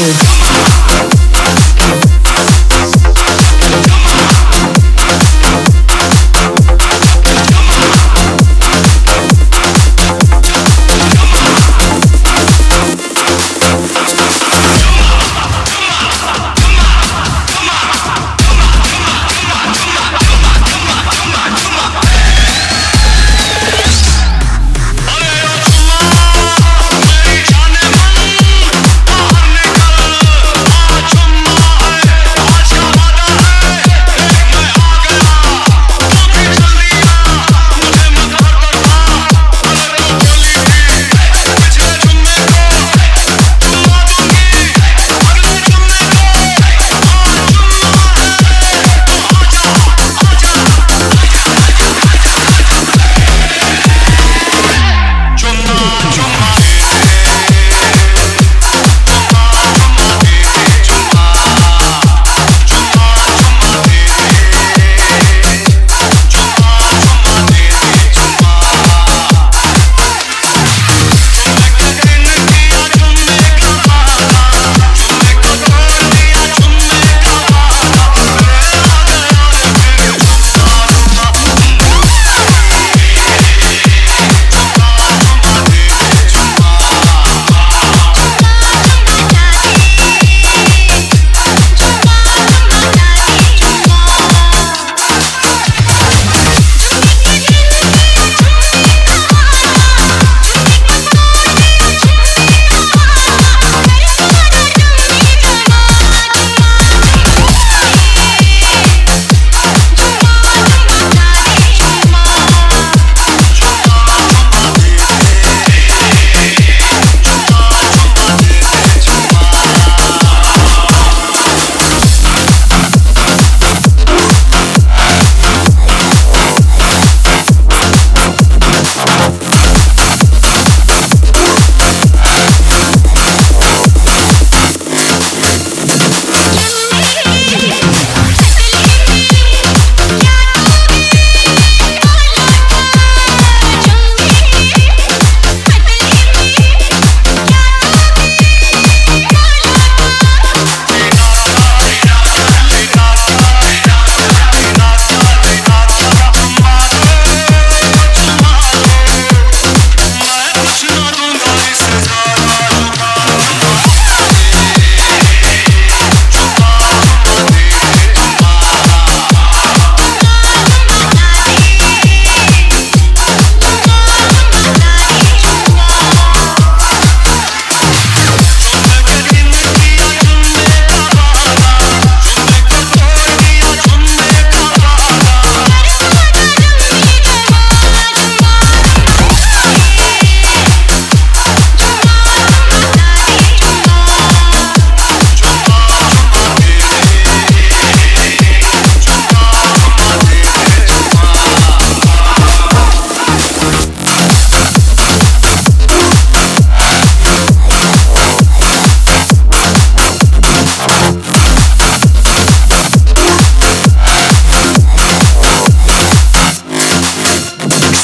Records.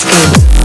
School.